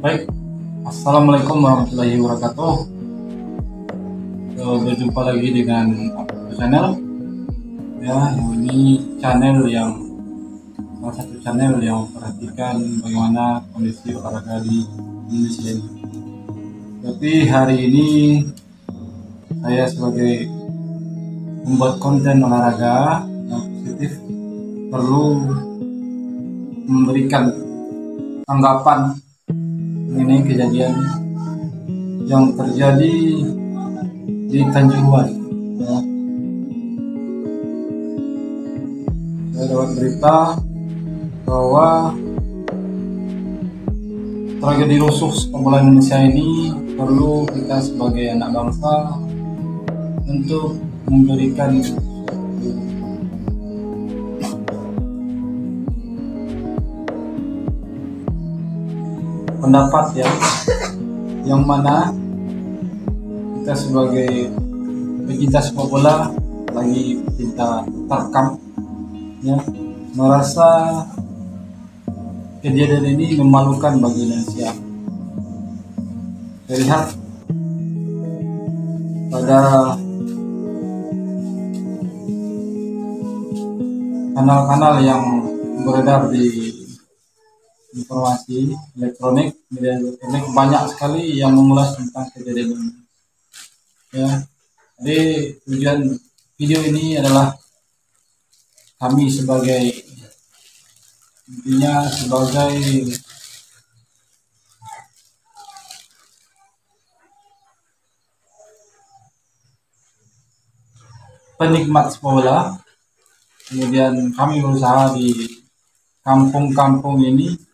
Assalamualaikum warahmatullahi wabarakatuh. So, berjumpa lagi dengan channel. Ya, ini channel yang salah satu channel yang memperhatikan bagaimana kondisi olahraga di Indonesia ini. Tapi hari ini saya sebagai membuat konten olahraga yang positif perlu memberikan tanggapan mengenai kejadian yang terjadi di Kanjuruhan. Ya. Saya dapat berita bahwa tragedi rusuh sepak Indonesia ini perlu kita sebagai anak bangsa untuk memberikan pendapat ya. Yang mana kita sebagai pecinta sepak bola lagi pecinta terkam ya. Merasa kejadian ini memalukan bagi Indonesia. Terlihat pada kanal-kanal yang beredar di informasi elektronik media elektronik banyak sekali yang mengulas tentang kejadian ini. Ya jadi tujuan video ini adalah kami sebagai intinya sebagai penikmat sepak bola. Kemudian kami berusaha di kampung-kampung ini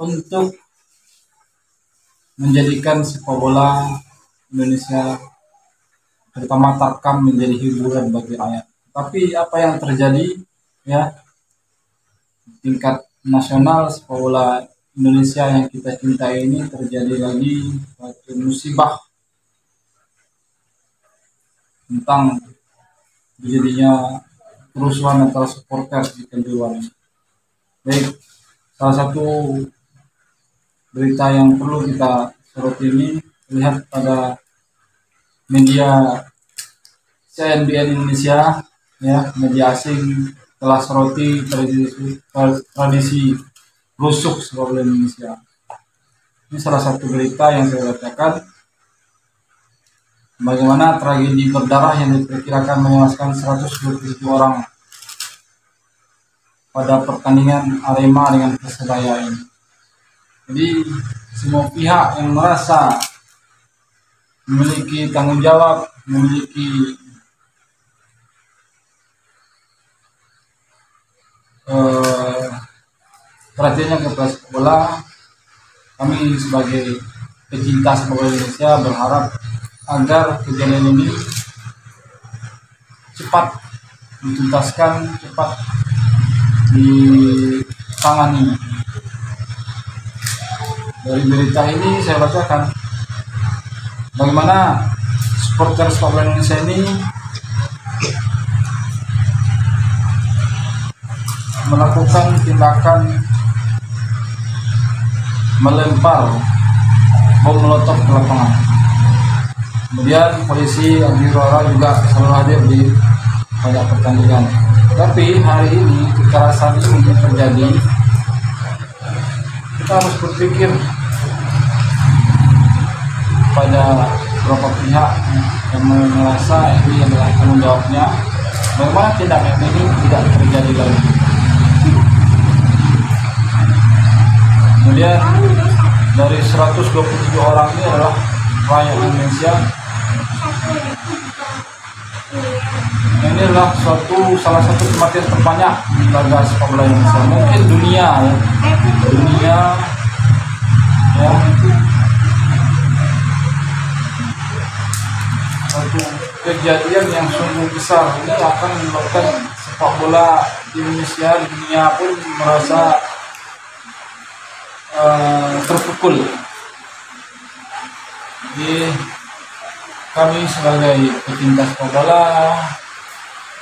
untuk menjadikan sepak bola Indonesia terutama Tarkam menjadi hiburan bagi rakyat. Tapi apa yang terjadi ya tingkat nasional sepak bola Indonesia yang kita cintai ini terjadi lagi suatu musibah tentang terjadinya kerusuhan antara supporter di Kanjuruhan. Baik, salah satu berita yang perlu kita sorot ini lihat pada media CNBN Indonesia ya media asing telah soroti tradisi, tradisi rusuk sepak Indonesia. Ini salah satu berita yang saya bacakan bagaimana tragedi berdarah yang diperkirakan menewaskan 127 orang pada pertandingan Arema dengan Persebaya ini. Jadi semua pihak yang merasa memiliki tanggung jawab, memiliki uh, perhatiannya kepada sepak bola, kami sebagai pecinta sepak bola Indonesia berharap agar kejadian ini cepat dituntaskan, cepat ditangani. Dari berita ini saya bacakan bagaimana supporter sepak bola Indonesia ini melakukan tindakan melempar bom molotov ke lapangan. Kemudian polisi anti Rora juga selalu hadir di banyak pertandingan. Tapi hari ini kekerasan ini terjadi, kita harus berpikir pada beberapa pihak yang merasa ini adalah tanggung jawabnya, bagaimana tidak ini tidak terjadi lagi. Kemudian dari 127 orang ini adalah rakyat Indonesia adalah suatu salah satu kematian terbanyak laga sepak bola Indonesia mungkin dunia ya. Dunia. Ya suatu kejadian yang sungguh besar. Ini akan menyebabkan sepak bola di Indonesia dunia pun merasa uh, terpukul. Jadi kami sebagai pecinta sepak bola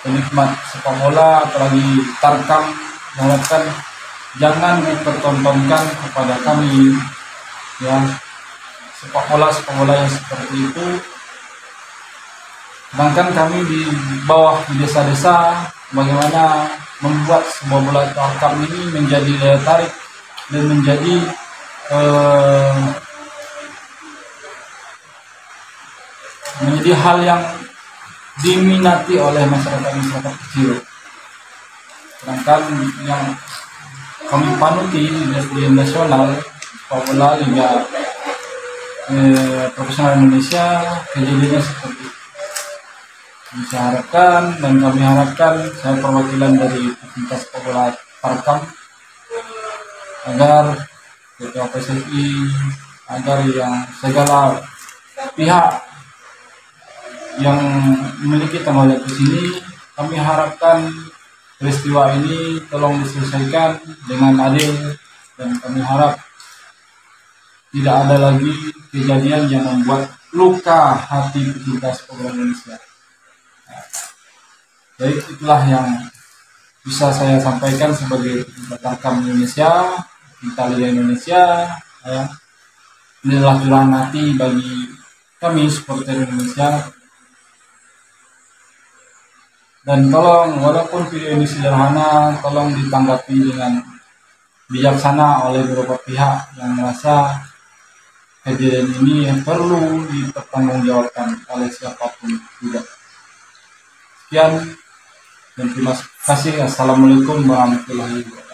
penikmat sepak bola apalagi tarkam mengharapkan jangan dipertontonkan kepada kami. Ya sepak bola sepak bola yang seperti itu sedangkan kami di bawah di desa-desa bagaimana membuat sebuah bola tarkam ini menjadi daya tarik dan menjadi eh, menjadi hal yang diminati oleh masyarakat masyarakat kecil sedangkan yang kami panuti di nasional bola liga eh, profesional Indonesia kejadiannya seperti. Saya harapkan dan kami harapkan saya perwakilan dari sepak bola Tarkam agar ketua PSSI agar yang segala pihak yang memiliki tanggung jawab di sini kami harapkan peristiwa ini tolong diselesaikan dengan adil dan kami harap tidak ada lagi kejadian yang membuat luka hati sepak bola Indonesia. Jadi itulah yang bisa saya sampaikan sebagai pecinta Indonesia, pecinta Liga Indonesia. Ya. Ini adalah curahan hati bagi kami supporter Indonesia dan tolong walaupun video ini sederhana tolong ditanggapi dengan bijaksana oleh beberapa pihak yang merasa kejadian ini yang perlu dipertanggungjawabkan oleh siapa pun juga. Sekian dan terima kasih. Assalamualaikum warahmatullahi wabarakatuh